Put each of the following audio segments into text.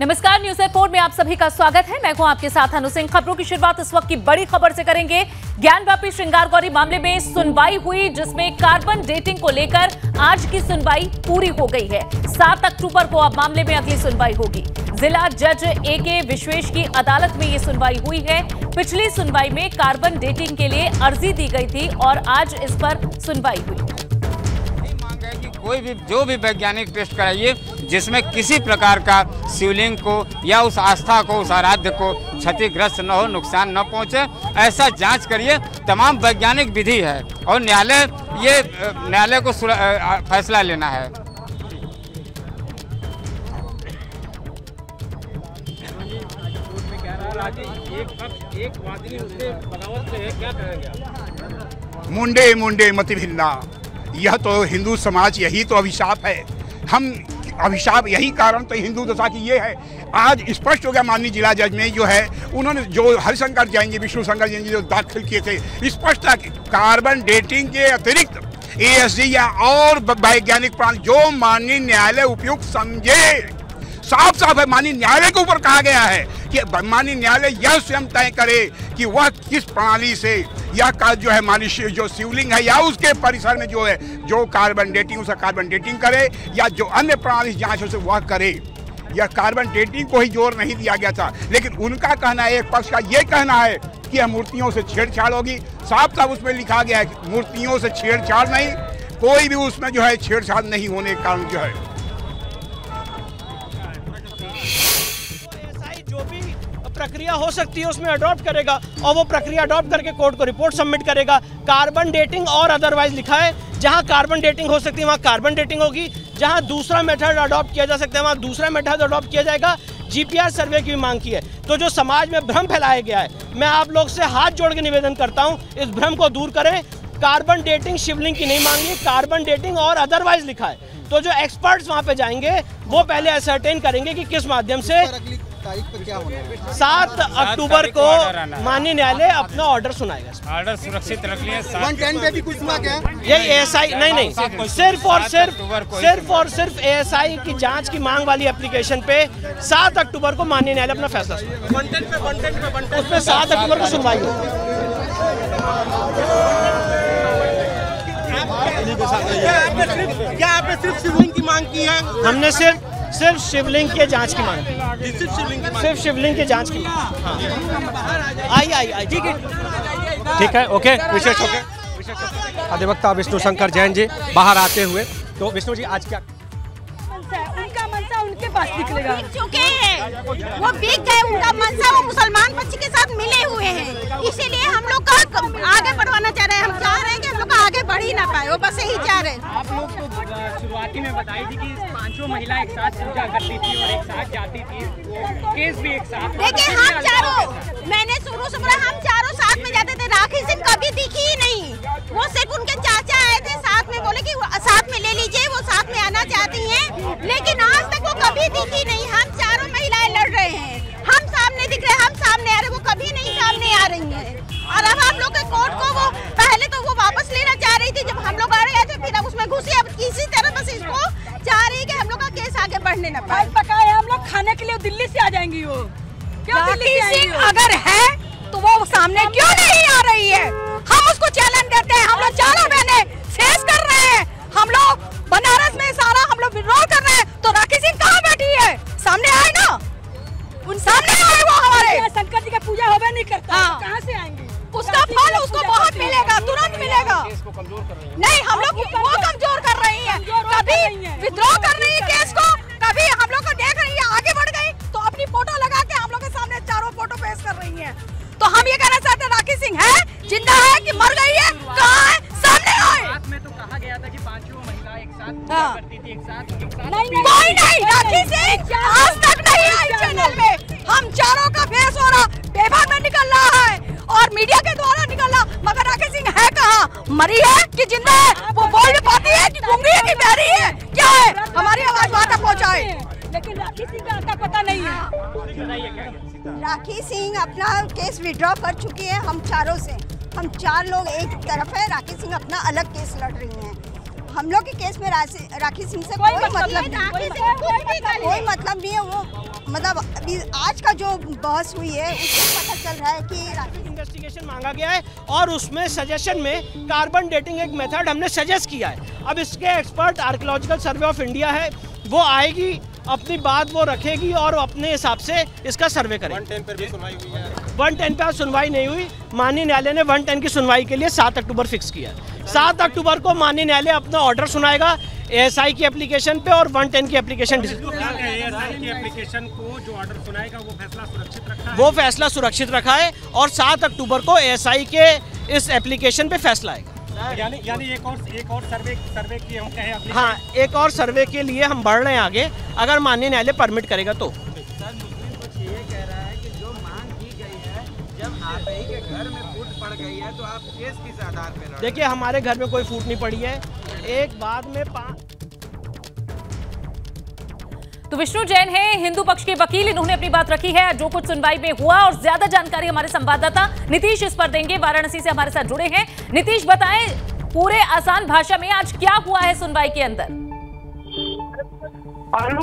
नमस्कार news airport में आप सभी का स्वागत है। मैं हूँ आपके साथ अनु सिंह। खबरों की शुरुआत इस वक्त की बड़ी खबर से करेंगे। ज्ञानवापी श्रृंगार गौरी मामले में सुनवाई हुई, जिसमें कार्बन डेटिंग को लेकर आज की सुनवाई पूरी हो गई है। सात अक्टूबर को अब मामले में अगली सुनवाई होगी। जिला जज ए के विश्वेश की अदालत में ये सुनवाई हुई है। पिछली सुनवाई में कार्बन डेटिंग के लिए अर्जी दी गई थी और आज इस पर सुनवाई हुई। मांग है कि कोई भी, जो भी वैज्ञानिक टेस्ट कराइए जिसमें किसी प्रकार का शिवलिंग को या उस आस्था को, उस आराध्य को क्षतिग्रस्त न हो, नुकसान न पहुँचे, ऐसा जाँच करिए। तमाम वैज्ञानिक विधि है और न्यायालय, ये, न्यायालय को फैसला लेना है। मुंडे मुंडे, मत भिन्ना। यह तो हिंदू समाज यही तो अभिशाप है। हम अभिशाप, यही कारण तो हिंदू दशा की ये है। आज स्पष्ट हो गया माननीय जिला जज में जो है, उन्होंने जो हरिशंकर जैन जी, विष्णु शंकर जैन जी जो दाखिल किए थे, स्पष्ट था कार्बन डेटिंग के अतिरिक्त ए या और वैज्ञानिक प्राण जो माननीय न्यायालय उपयुक्त समझे। साफ़ साफ़ है, माननीय न्यायालय के ऊपर कहा गया है कि माननीय न्यायालय यह स्वयं तय करे कि वह किस प्रणाली से या का जो है माननीय शिव- जो शिवलिंग है, या उसके परिसर में जो है, जो कार्बन डेटिंग उसका कार्बन डेटिंग करे, या जो अन्य प्रणाली जाँच हो से वह करे यह कार्बन डेटिंग को ही ज़ोर नहीं दिया गया था। लेकिन उनका कहना है, एक पक्ष का ये कहना है कि यह मूर्तियों से छेड़छाड़ होगी। साफ़ साफ़ उसमें लिखा गया है कि मूर्तियों से छेड़छाड़ नहीं, कोई भी उसमें जो है छेड़छाड़ नहीं होने के कारण जो है। प्रक्रिया हो सकती है, उसमें अडॉप्ट करेगा और वो प्रक्रिया अडॉप्ट करके कोर्ट को रिपोर्ट सबमिट करेगा। कार्बन डेटिंग और अदरवाइज़ लिखा है, जहाँ कार्बन डेटिंग हो सकती है, वहाँ कार्बन डेटिंग होगी। जहाँ दूसरा मेथड अडॉप्ट किया जा सकता है, वहाँ दूसरा मेथड अडॉप्ट किया जाएगा। जीपीआर सर्वे की भी मांग की है। तो जो समाज में भ्रम फैलाया गया है, मैं आप लोग से हाथ जोड़ के निवेदन करता हूँ, इस भ्रम को दूर करें। कार्बन डेटिंग शिवलिंग की नहीं मांगी कार्बन डेटिंग और अदरवाइज़ लिखा है। तो जो एक्सपर्ट्स वहाँ पे जाएँगे, वो पहले असरटेन करेंगे कि किस माध्यम से तारीख पर क्या होना है? सात अक्टूबर को है। माननीय न्यायालय अपना ऑर्डर सुनाएगा। ऑर्डर सुरक्षित रख लिए वन टेन पे भी कुछ हुआ क्या? पर। ये एएसआई नहीं नहीं सिर्फ़ और सिर्फ़ ही सिर्फ़ और सिर्फ़ आई की जाँच की मांग वाली एप्लीकेशन पे सात अक्टूबर को माननीय न्यायालय अपना फैसला सुनाएगा। उसमें सात अक्टूबर को सुनवाई होगी। क्या आपने सिर्फ़ शिवलिंग की मांग की है? हमने सिर्फ़ सिर्फ़ शिवलिंग के जाँच की मांग। सिर्फ़ शिवलिंग की सिर्फ़ शिवलिंग के जाँच की मांग। हाँ। आई आई आई। ठीक है। ठीक है ओके। विशेष ओके। अधिवक्ता विष्णु शंकर जैन जी बाहर आते हुए। तो विष्णु जी आज क्या उनका मनसा उनके पास निकलेगा। बिक चुके हैं। वो बिक गए उनका मनसा वो मुसलमान पक्ष के साथ मिले हुए हैं। इसीलिए हम लोग का आगे बढ़वाना चाह रहे हैं। हम चाह रहे हैं कि हम लोग का बढ़ ही ना पाए वो बस यही चाह रहे आप लोग तो शुरुआती में बताई थी कि पाँचों महिला एक साथ पूजा करती थी और एक साथ जाती थी। वो केस भी एक साथ देखिए हम चारों मैंने शुरू से बोला हम चारों साथ में जाते थे राखी सिंह कभी दिखी ही नहीं। वो सिर्फ़ उनके चाचा किसी तरह बस इसको चाह रही है कि हम लोग का केस आगे बढ़ने न पाए। फल पकाए हम लोग खाने के लिए दिल्ली से आ जाएँगी वो। क्यों दिल्ली से आएँगी अगर है तो वो सामने क्यों नहीं आ रही है? हम उसको चैलेंज देते हैं हम लोग चारों बहने फेस कर रहे हैं। हम लोग बनारस में सारा हम लोग विड्रॉ कर रहे हैं तो राखी सिंह कहाँ बैठी है? सामने आए ना? उन सामने आए वो हमारे। शंकर जी का पूजा होवे नहीं करता। हाँ। कहाँ से आएँगे? उसका फल उसको बहुत मिलेगा तुरंत मिलेगा। नहीं हम लोग वो कमज़ोर कर रही है। कभी विद्रोह कर रही है। केस को? लेकिन राखी सिंह का पता नहीं है। राखी सिंह अपना केस विड्रॉ कर चुकी है हम चारों से। हम चार लोग एक तरफ़ है राखी सिंह अपना अलग केस लड़ रही हैं। हम लोग के केस में राखी सिंह से कोई, मतलब नहीं कोई मतलब नहीं है वो। मतलब अभी आज का जो बहस हुई है उससे पता चल रहा है कि राखी इन्वेस्टिगेशन मांगा गया है और उसमें सजेशन में कार्बन डेटिंग एक मेथड हमने सजेस्ट किया है। अब इसके expert archaeological survey of India है वो आएगी अपनी बात वो रखेगी और अपने हिसाब से इसका सर्वे करेगी। वन टेन पे आज सुनवाई नहीं हुई। माननीय न्यायालय ने वन टेन की सुनवाई के लिए सात अक्टूबर फिक्स किया सात अक्टूबर को माननीय न्यायालय अपना ऑर्डर सुनाएगा एएसआई की एप्लीकेशन पे और वन टेन की एप्लीकेशन की एप्लीकेशन को जो ऑर्डर सुनाएगा वो फैसला सुरक्षित रखा वो फैसला सुरक्षित रखा है और सात अक्टूबर को एएसआई के इस एप्लीकेशन पे फैसला आएगा। यानी यानी एक और एक और सर्वे सर्वे की हम कहें हाँ एक और सर्वे के लिए हम बढ़ रहे हैं आगे। अगर माननीय न्यायालय परमिट करेगा तो। जब आप के घर में फूट पड़ गई है तो आप केस किस आधार पे लड़ देखिए हमारे घर में कोई फूट नहीं पड़ी है। एक बाद में पाँच तो विष्णु जैन है, हिंदू पक्ष के वकील, इन्होंने अपनी बात रखी है। जो कुछ सुनवाई में हुआ और ज़्यादा जानकारी हमारे संवाददाता नीतीश इस पर देंगे। वाराणसी से हमारे साथ जुड़े हैं। नीतीश, बताएँ, पूरे आसान भाषा में आज क्या हुआ है सुनवाई के अंदर?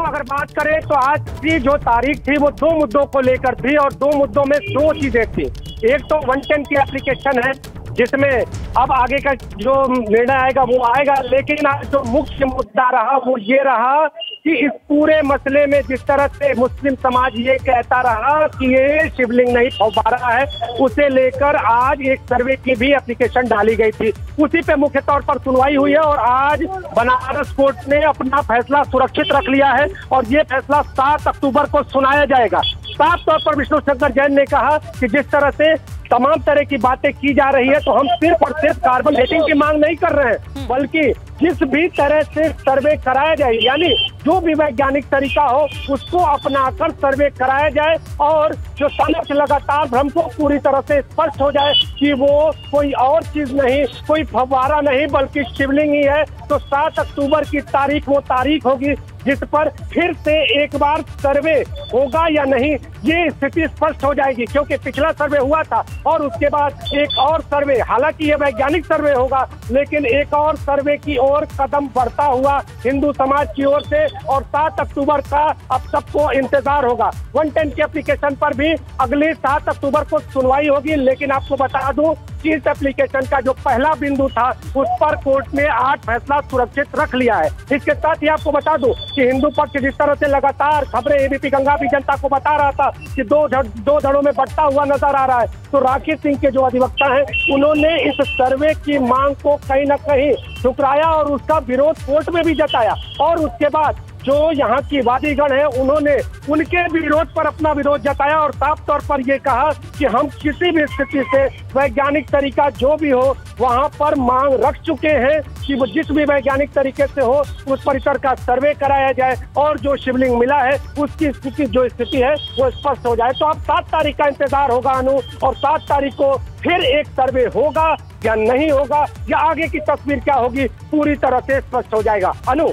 अगर बात करें तो आज की जो तारीख थी, वो दो मुद्दों को लेकर थी और दो मुद्दों में दो चीज़ें थी। एक तो वन टेन की एप्लीकेशन है, जिसमें अब आगे का जो निर्णय आएगा, वो आएगा। लेकिन आज जो मुख्य मुद्दा रहा, वो ये रहा कि इस पूरे मसले में जिस तरह से मुस्लिम समाज ये कहता रहा कि ये शिवलिंग नहीं फौबारा है, उसे लेकर आज एक सर्वे की भी एप्लीकेशन डाली गई थी। उसी पे मुख्य तौर पर सुनवाई हुई है और आज बनारस कोर्ट ने अपना फैसला सुरक्षित रख लिया है और ये फैसला सात अक्टूबर को सुनाया जाएगा। साफ़ तौर पर विष्णु शंकर जैन ने कहा कि जिस तरह से तमाम तरह की बातें की जा रही है तो हम सिर्फ़ और सिर्फ़ कार्बन डेटिंग की मांग नहीं कर रहे हैं, बल्कि जिस भी तरह से सर्वे कराया जाए, यानी जो भी वैज्ञानिक तरीका हो, उसको अपनाकर सर्वे कराया जाए और जो समक्ष लगातार भ्रम को पूरी तरह से स्पष्ट हो जाए कि वो कोई और चीज़ नहीं, कोई फवारा नहीं, बल्कि शिवलिंग ही है तो सात अक्टूबर की तारीख वो तारीख होगी जिस पर फिर से एक बार सर्वे होगा या नहीं, ये स्थिति स्पष्ट हो जाएगी, क्योंकि पिछला सर्वे हुआ था और उसके बाद एक और सर्वे, हालाँकि ये वैज्ञानिक सर्वे होगा, लेकिन एक और सर्वे की ओर कदम बढ़ता हुआ हिंदू समाज की ओर से और सात अक्टूबर का अब सबको इंतज़ार होगा। वन टेन की एप्लीकेशन पर भी अगले सात अक्टूबर को सुनवाई होगी, लेकिन आपको बता दूँ इस एप्लीकेशन का जो पहला बिंदु था उस पर कोर्ट ने आज फैसला सुरक्षित रख लिया है। इसके साथ ही आपको बता दूँ कि हिंदू पक्ष जिस तरह से लगातार खबरें एबीपी गंगा भी जनता को बता रहा था कि दो धड़, दो धड़ों में बढ़ता हुआ नज़र आ रहा है तो राखी सिंह के जो अधिवक्ता है उन्होंने इस सर्वे की मांग को कहीं ना कहीं ठुकराया और उसका विरोध कोर्ट में भी जताया। और उसके बाद जो यहाँ की वादीगण है, उन्होंने उनके विरोध पर अपना विरोध जताया और साफ़ तौर पर ये कहा कि हम किसी भी स्थिति से वैज्ञानिक तरीका जो भी हो, वहाँ पर मांग रख चुके हैं कि वो जिस भी वैज्ञानिक तरीके से हो, उस परिसर का सर्वे कराया जाए और जो शिवलिंग मिला है, उसकी स्थिति, जो स्थिति है, वो स्पष्ट हो जाए। तो अब सात तारीख का इंतज़ार होगा अनु, और सात तारीख को फिर एक सर्वे होगा या नहीं होगा, या आगे की तस्वीर क्या होगी, पूरी तरह से स्पष्ट हो जाएगा। अनु?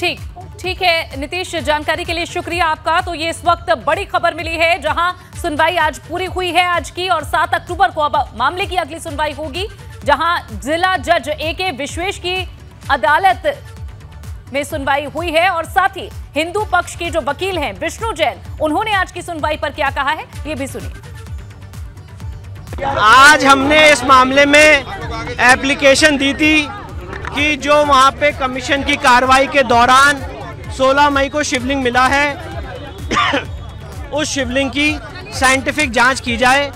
ठीक ठीक है, नीतीश, जानकारी के लिए शुक्रिया आपका। तो ये इस वक्त बड़ी खबर मिली है, जहाँ सुनवाई आज पूरी हुई है आज की, और 7 अक्टूबर को अब मामले की अगली सुनवाई होगी, जहाँ जिला जज ए के विश्वेश की अदालत में सुनवाई हुई है, और साथ ही हिंदू पक्ष के जो वकील हैं, विष्णु जैन, उन्होंने आज की सुनवाई पर क्या कहा है, ये भी सुनिए। आज हमने इस मामले में एप्लीकेशन दी थी कि जो वहाँ पे कमीशन की कार्रवाई के दौरान 16 मई को शिवलिंग मिला है, उस शिवलिंग की साइंटिफिक जाँच की जाए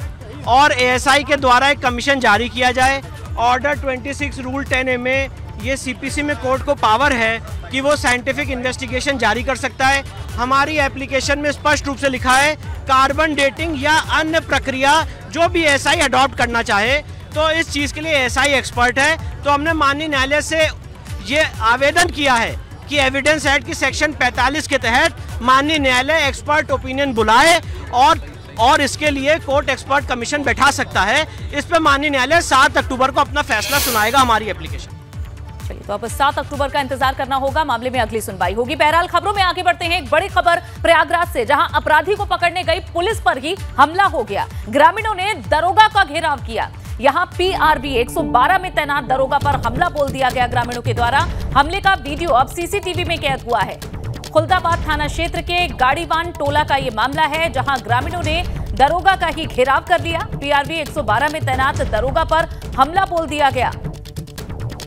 और एएसआई के द्वारा एक कमीशन जारी किया जाए। ऑर्डर 26 रूल 10 ए में ये सीपीसी में कोर्ट को पावर है कि वो साइंटिफिक इन्वेस्टिगेशन जारी कर सकता है। हमारी एप्लीकेशन में स्पष्ट रूप से लिखा है, कार्बन डेटिंग या अन्य प्रक्रिया जो भी एएसआई अडॉप्ट करना चाहे तो इस चीज़ के लिए एएसआई एक्सपर्ट है। तो हमने माननीय न्यायालय से ये आवेदन किया है कि एविडेंस एक्ट की सेक्शन 45 के तहत माननीय न्यायालय एक्सपर्ट ओपिनियन बुलाए और और इसके लिए कोर्ट एक्सपर्ट कमीशन बैठा सकता है। इस पर माननीय न्यायालय सात अक्टूबर को अपना फैसला सुनाएगा हमारी एप्लीकेशन चलिए तो अब सात अक्टूबर का इंतज़ार करना होगा। मामले में अगली सुनवाई होगी। बहरहाल, खबरों में आगे बढ़ते हैं एक बड़ी खबर प्रयागराज से, जहाँ अपराधी को पकड़ने गई पुलिस पर ही हमला हो गया। ग्रामीणों ने दरोगा का घेराव किया। यहाँ पीआरबी 112 में तैनात दरोगा पर हमला बोल दिया गया ग्रामीणों के द्वारा। हमले का वीडियो अब सीसीटीवी में कैद हुआ है। खुलदाबाद थाना क्षेत्र के गाड़ीवान टोला का ये मामला है, जहाँ ग्रामीणों ने दरोगा का ही घेराव कर लिया पीआरबी 112 में तैनात दरोगा पर हमला बोल दिया गया।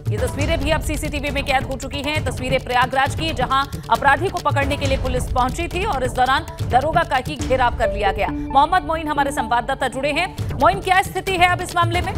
ये तस्वीरें भी अब सीसीटीवी में कैद हो चुकी हैं। तस्वीरें प्रयागराज की, जहाँ अपराधी को पकड़ने के लिए पुलिस पहुँची थी और इस दौरान दरोगा का ही घेराव कर लिया गया। मोहम्मद मोइन हमारे संवाददाता जुड़े हैं। मोइन, क्या स्थिति है अब इस मामले में?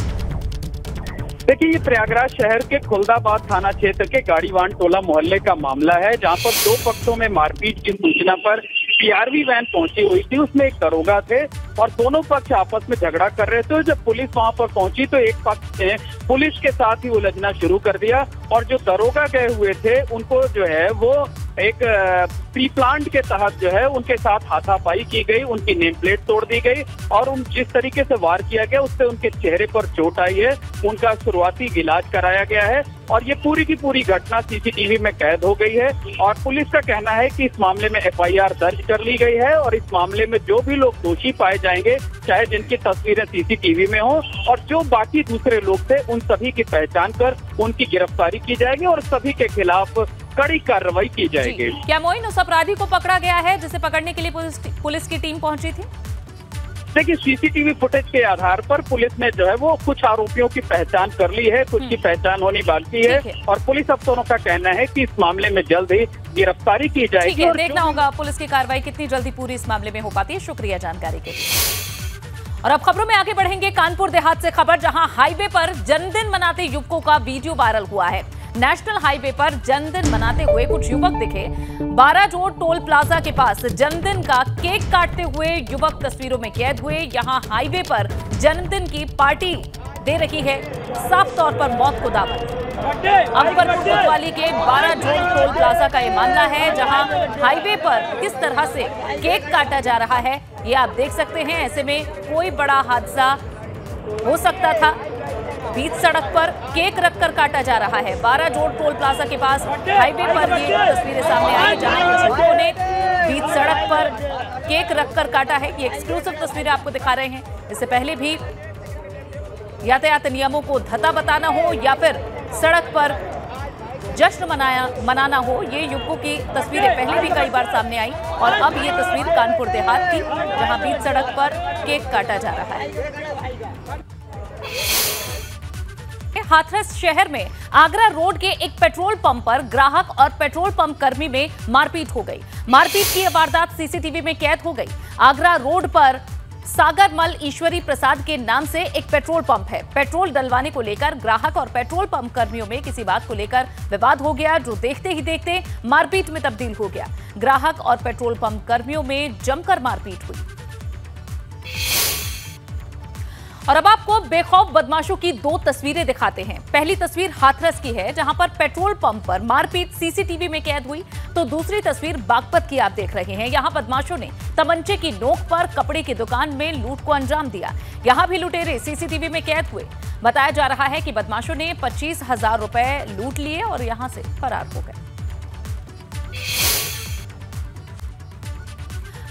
देखिए, ये प्रयागराज शहर के खुलदाबाद थाना क्षेत्र के गाड़ीवान टोला मोहल्ले का मामला है, जहाँ पर दो पक्षों में मारपीट की सूचना पर पीआरवी वैन पहुँची हुई थी, उसमें एक दरोगा थे और दोनों पक्ष आपस में झगड़ा कर रहे थे। जब पुलिस वहाँ पर पहुँची तो एक पक्ष ने पुलिस के साथ ही उलझना शुरू कर दिया और जो दरोगा गए हुए थे, उनको जो है वो एक प्री प्लांट के तहत जो है उनके साथ हाथापाई की गई उनकी नेम प्लेट तोड़ दी गई और उन जिस तरीके से वार किया गया उससे उनके चेहरे पर चोट आई है उनका शुरुआती इलाज कराया गया है और ये पूरी की पूरी घटना सीसीटीवी में कैद हो गई है और पुलिस का कहना है कि इस मामले में एफआईआर दर्ज कर ली गई है और इस मामले में जो भी लोग दोषी पाए जाएँगे चाहे जिनकी तस्वीरें सीसीटीवी में हो और जो बाकी दूसरे लोग थे उन सभी की पहचान कर उनकी गिरफ्तारी की जाएगी और सभी के खिलाफ कड़ी कार्रवाई की जाएगी। क्या मोइन उस अपराधी को पकड़ा गया है जिसे पकड़ने के लिए पुलिस, पुलिस की टीम पहुँची थी? देखिए सीसीटीवी फुटेज के आधार पर पुलिस ने जो है वो कुछ आरोपियों की पहचान कर ली है कुछ की पहचान होनी बाकी है और पुलिस अफसरों का कहना है कि इस मामले में जल्द ही गिरफ्तारी की जाएगी देखना होगा पुलिस की कार्रवाई कितनी जल्दी पूरी इस मामले में हो पाती है। शुक्रिया जानकारी के लिए। और अब खबरों में आगे बढ़ेंगे कानपुर देहात से खबर, जहाँ हाईवे पर जन्मदिन मनाते युवकों का वीडियो वायरल हुआ है। नेशनल हाईवे पर जन्मदिन मनाते हुए कुछ युवक दिखे। बारा ज़ोर टोल प्लाजा के पास जन्मदिन का केक काटते हुए युवक तस्वीरों में कैद हुए। यहाँ हाईवे पर जन्मदिन की पार्टी दे रही है। साफ़ तौर पर मौत को दावत। अकबरपुर कोतवाली के बारह जोड़ टोल प्लाजा का ये मामला है, जहाँ हाईवे पर किस तरह से केक काटा जा रहा है, ये आप देख सकते हैं। ऐसे में कोई बड़ा हादसा हो सकता था। बीच सड़क पर केक रखकर काटा जा रहा है। बारह जोड़ टोल प्लाजा के पास हाईवे पर ये तस्वीरें सामने आई, जहाँ युवकों ने बीच सड़क पर केक रखकर काटा है। ये एक्सक्लूसिव तस्वीरें आपको दिखा रहे हैं। इससे पहले भी यातायात नियमों को धता बताना हो या फिर सड़क पर जश्न मनाया, मनाना हो, ये युवकों की तस्वीरें पहले भी कई बार सामने आई और अब ये तस्वीर कानपुर देहात की, जहाँ बीच सड़क पर केक काटा जा रहा है। हाथरस शहर में आगरा रोड के एक पेट्रोल पंप पर ग्राहक और पेट्रोल पंप कर्मी में मारपीट हो गई। मारपीट की वारदात सीसीटीवी में कैद हो गई। आगरा रोड पर सागरमल ईश्वरी प्रसाद के नाम से एक पेट्रोल पंप है। पेट्रोल डलवाने को लेकर ग्राहक और पेट्रोल पंप कर्मियों में किसी बात को लेकर विवाद हो गया, जो देखते ही देखते मारपीट में तब्दील हो गया। ग्राहक और पेट्रोल पंप कर्मियों में जमकर मारपीट हुई। और अब आपको बेखौफ बदमाशों की दो तस्वीरें दिखाते हैं। पहली तस्वीर हाथरस की है, जहाँ पर पेट्रोल पंप पर मारपीट सीसीटीवी में कैद हुई। तो दूसरी तस्वीर बागपत की आप देख रहे हैं। यहाँ बदमाशों ने तमंचे की नोक पर कपड़े की दुकान में लूट को अंजाम दिया। यहाँ भी लुटेरे सीसीटीवी में कैद हुए। बताया जा रहा है कि बदमाशों ने पच्चीस हज़ार रुपए लूट लिए और यहाँ से फरार हो गए।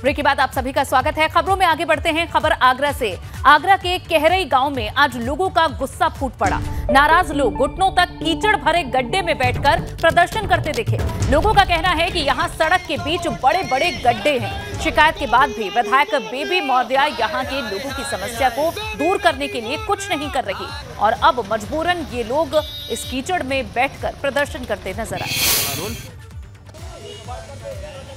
ब्रेक के बाद आप सभी का स्वागत है। खबरों में आगे बढ़ते हैं। खबर आगरा से। आगरा के कहरई गाँव में आज लोगों का गुस्सा फूट पड़ा। नाराज़ लोग घुटनों तक कीचड़ भरे गड्ढे में बैठकर प्रदर्शन करते दिखे। लोगों का कहना है कि यहाँ सड़क के बीच बड़े बड़े गड्ढे हैं। शिकायत के बाद भी विधायक बेबी मौर्या यहाँ के लोगों की समस्या को दूर करने के लिए कुछ नहीं कर रही और अब मजबूरन ये लोग इस कीचड़ में बैठकर प्रदर्शन करते नज़र आए।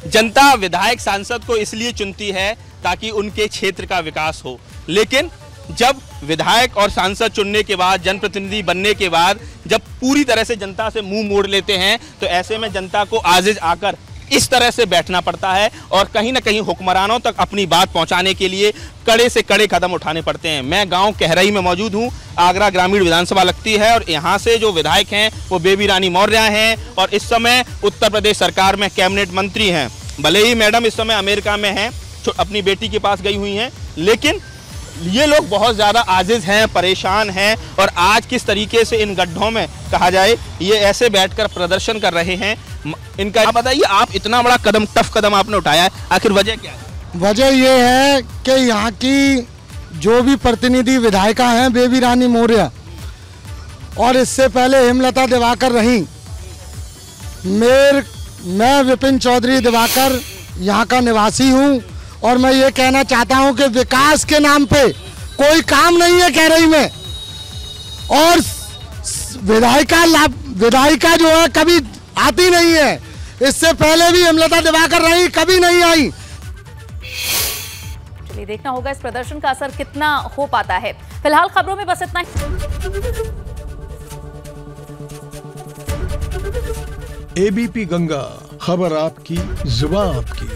जनता विधायक सांसद को इसलिए चुनती है ताकि उनके क्षेत्र का विकास हो। लेकिन जब विधायक और सांसद चुनने के बाद, जनप्रतिनिधि बनने के बाद, जब पूरी तरह से जनता से मुँह मोड़ लेते हैं तो ऐसे में जनता को आजिज आकर इस तरह से बैठना पड़ता है और कहीं ना कहीं हुक्मरानों तक अपनी बात पहुँचाने के लिए कड़े से कड़े कदम उठाने पड़ते हैं। मैं गाँव कहरई में मौजूद हूँ, आगरा ग्रामीण विधानसभा लगती है और यहाँ से जो विधायक हैं, वो बेबी रानी मौर्य हैं और इस समय उत्तर प्रदेश सरकार में कैबिनेट मंत्री हैं। भले ही मैडम इस समय अमेरिका में हैं अपनी बेटी के पास गई हुई हैं, लेकिन ये लोग बहुत ज़्यादा आजिज हैं, परेशान हैं और आज किस तरीके से इन गड्ढों में, कहा जाए, ये ऐसे बैठकर प्रदर्शन कर रहे हैं। इनका आप बताइए, आप इतना बड़ा कदम, टफ कदम आपने उठाया है। आखिर वजह क्या है? वजह ये है कि यहाँ की जो भी प्रतिनिधि विधायिका हैं बेबी रानी मौर्य। और इससे पहले हेमलता दिवाकर रही। मेर मैं विपिन चौधरी दिवाकर यहाँ का निवासी हूँ। और मैं ये कहना चाहता हूँ कि विकास के नाम पे कोई काम नहीं है कह रही मैं। और विधायिका लाभ विधायिका जो है कभी आती नहीं है। इससे पहले भी हेमलता दिवाकर रही कभी नहीं आई। चलिए देखना होगा इस प्रदर्शन का असर कितना हो पाता है। फ़िलहाल खबरों में बस इतना ही। एबीपी गंगा खबर आपकी जुबा आपकी।